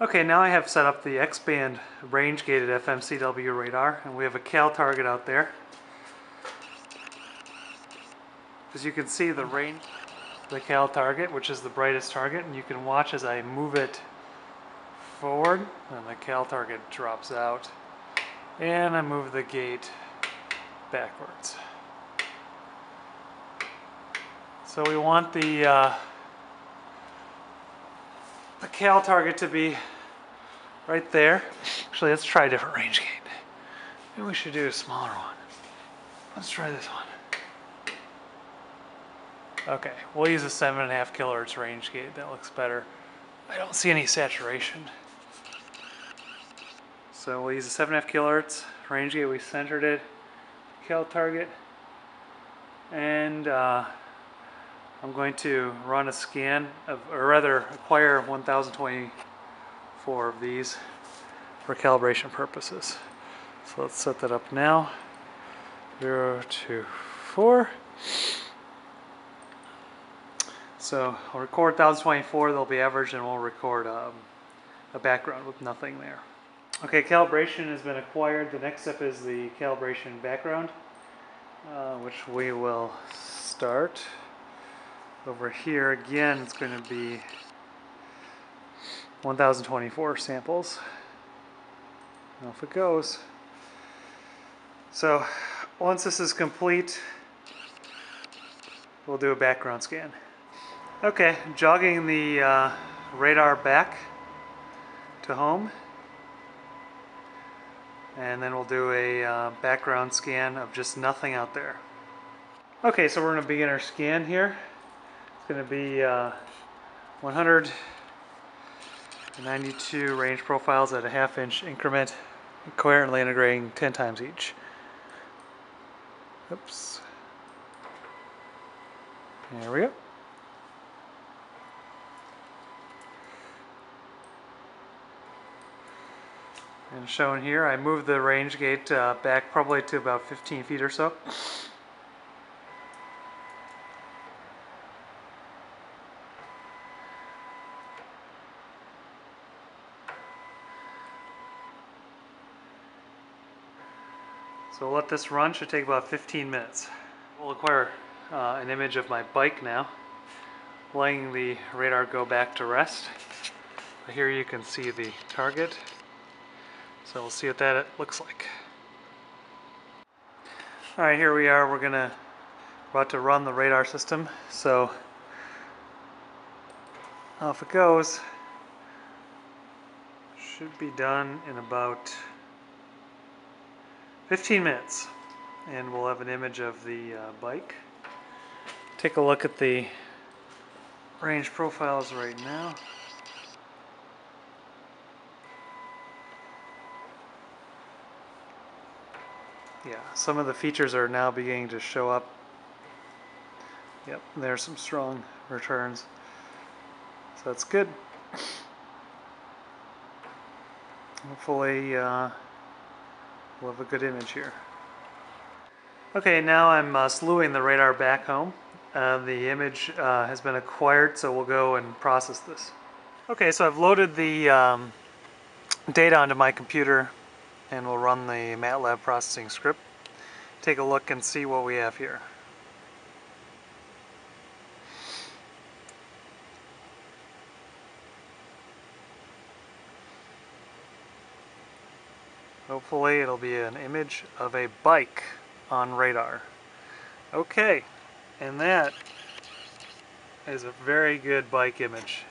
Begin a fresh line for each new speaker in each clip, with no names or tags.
Okay, now I have set up the X-band range-gated FMCW radar, and we have a cal target out there. As you can see, the range, the cal target, which is the brightest target, and you can watch as I move it forward, and the cal target drops out, and I move the gate backwards. So we want the uh, cal target to be right there. Actually, let's try a different range gate. Maybe we should do a smaller one. Let's try this one. Okay, we'll use a seven and a half kilohertz range gate. That looks better. I don't see any saturation. So we'll use a seven and a half kilohertz range gate. We centered it, cal target, and uh, I'm going to run a scan of, or rather acquire 1024 of these for calibration purposes. So let's set that up now. Zero, two, four. So I'll record 1024, they'll be averaged, and we'll record um, a background with nothing there. Okay, calibration has been acquired. The next step is the calibration background, uh, which we will start. Over here again, it's going to be 1024 samples. Off it goes. So once this is complete, we'll do a background scan. Okay, jogging the uh, radar back to home. And then we'll do a uh, background scan of just nothing out there. Okay, so we're going to begin our scan here going to be uh, 192 range profiles at a half inch increment, coherently integrating 10 times each. Oops. There we go. And shown here, I moved the range gate uh, back probably to about 15 feet or so. So let this run, should take about 15 minutes. We'll acquire uh, an image of my bike now, letting the radar go back to rest. Here you can see the target. So we'll see what that looks like. Alright, here we are. We're gonna about to run the radar system. So off it goes. Should be done in about 15 minutes and we'll have an image of the uh, bike. Take a look at the range profiles right now. Yeah, some of the features are now beginning to show up. Yep, there's some strong returns. So that's good. Hopefully uh, We'll have a good image here. Okay, now I'm uh, slewing the radar back home. Uh, the image uh, has been acquired, so we'll go and process this. Okay, so I've loaded the um, data onto my computer and we'll run the MATLAB processing script. Take a look and see what we have here. Hopefully it'll be an image of a bike on radar. Okay, and that is a very good bike image.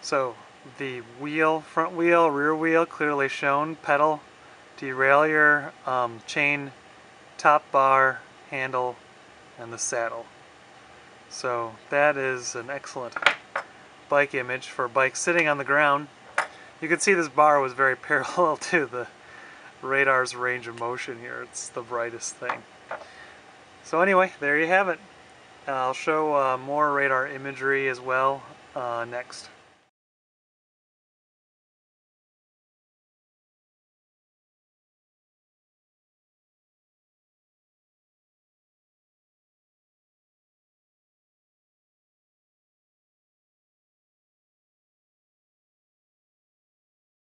So the wheel, front wheel, rear wheel clearly shown, pedal, derailleur, um, chain, top bar, handle, and the saddle. So that is an excellent bike image for a bike sitting on the ground. You can see this bar was very parallel to the radar's range of motion here. It's the brightest thing. So anyway, there you have it. I'll show uh, more radar imagery as well uh, next.